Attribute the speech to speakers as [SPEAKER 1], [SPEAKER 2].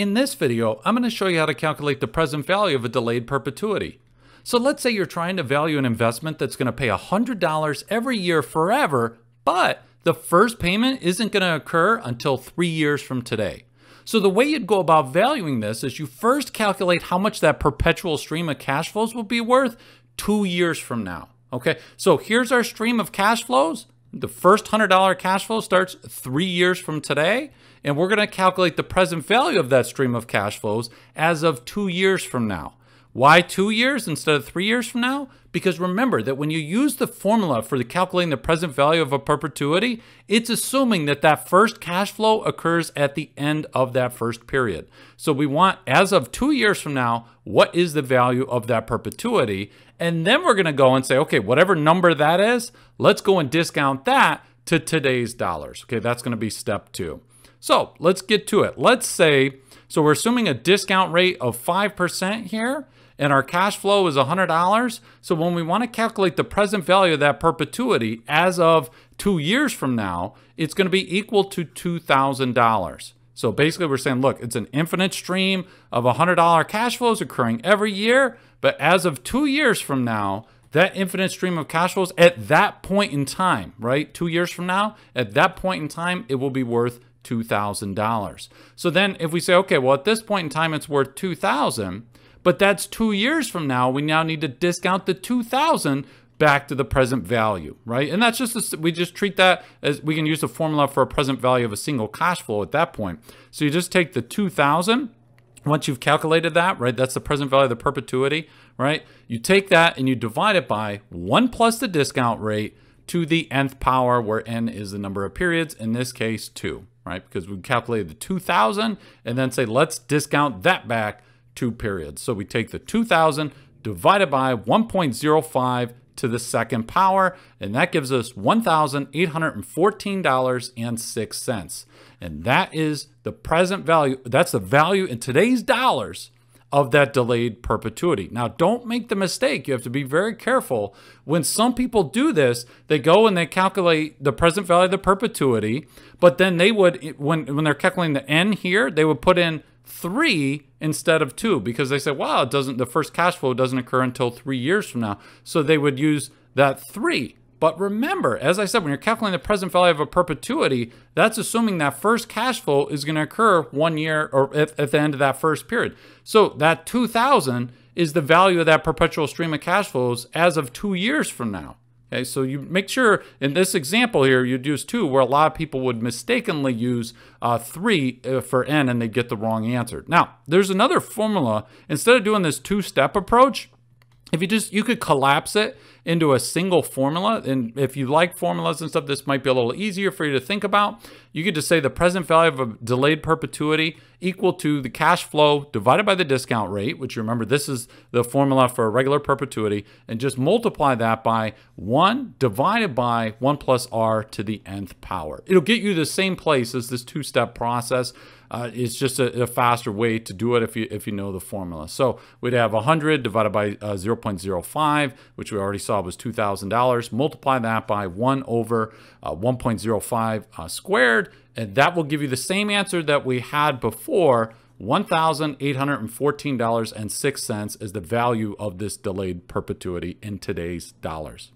[SPEAKER 1] In this video, I'm going to show you how to calculate the present value of a delayed perpetuity. So let's say you're trying to value an investment that's going to pay $100 every year forever, but the first payment isn't going to occur until three years from today. So the way you'd go about valuing this is you first calculate how much that perpetual stream of cash flows will be worth two years from now. Okay, so here's our stream of cash flows. The first $100 cash flow starts three years from today, and we're going to calculate the present value of that stream of cash flows as of two years from now. Why two years instead of three years from now? Because remember that when you use the formula for the calculating the present value of a perpetuity, it's assuming that that first cash flow occurs at the end of that first period. So we want, as of two years from now, what is the value of that perpetuity? And then we're gonna go and say, okay, whatever number that is, let's go and discount that to today's dollars. Okay, that's gonna be step two. So let's get to it. Let's say, so we're assuming a discount rate of 5% here and our cash flow is $100. So when we want to calculate the present value of that perpetuity as of two years from now, it's going to be equal to $2,000. So basically we're saying, look, it's an infinite stream of $100 cash flows occurring every year. But as of two years from now, that infinite stream of cash flows at that point in time, right? Two years from now, at that point in time, it will be worth $2,000. So then if we say, okay, well, at this point in time, it's worth 2000 but that's two years from now. We now need to discount the 2000 back to the present value, right? And that's just, a, we just treat that as we can use the formula for a present value of a single cash flow at that point. So you just take the 2000, once you've calculated that, right, that's the present value of the perpetuity, right? You take that and you divide it by 1 plus the discount rate to the nth power, where n is the number of periods, in this case, 2, right? Because we calculated the 2000 and then say, let's discount that back two periods. So we take the 2000 divided by 1.05 to the second power, and that gives us $1,814.06. And that is the present value, that's the value in today's dollars of that delayed perpetuity. Now, don't make the mistake. You have to be very careful. When some people do this, they go and they calculate the present value of the perpetuity, but then they would, when, when they're calculating the N here, they would put in three instead of two because they said, wow, it doesn't the first cash flow doesn't occur until three years from now. So they would use that three. But remember, as I said, when you're calculating the present value of a perpetuity, that's assuming that first cash flow is going to occur one year or at, at the end of that first period. So that 2000 is the value of that perpetual stream of cash flows as of two years from now. Okay, so you make sure in this example here, you'd use two, where a lot of people would mistakenly use uh, three uh, for n and they get the wrong answer. Now, there's another formula. Instead of doing this two-step approach, if you just, you could collapse it into a single formula. And if you like formulas and stuff, this might be a little easier for you to think about. You could just say the present value of a delayed perpetuity equal to the cash flow divided by the discount rate, which remember this is the formula for a regular perpetuity, and just multiply that by 1 divided by 1 plus r to the nth power. It'll get you the same place as this two-step process. Uh, it's just a, a, faster way to do it if you if you know the formula. So we'd have 100 divided by uh, 0.05, which we already saw was $2,000. Multiply that by 1 over uh, 1.05 uh, squared, and that will give you the same answer that we had before, $1,814.06 is the value of this delayed perpetuity in today's dollars.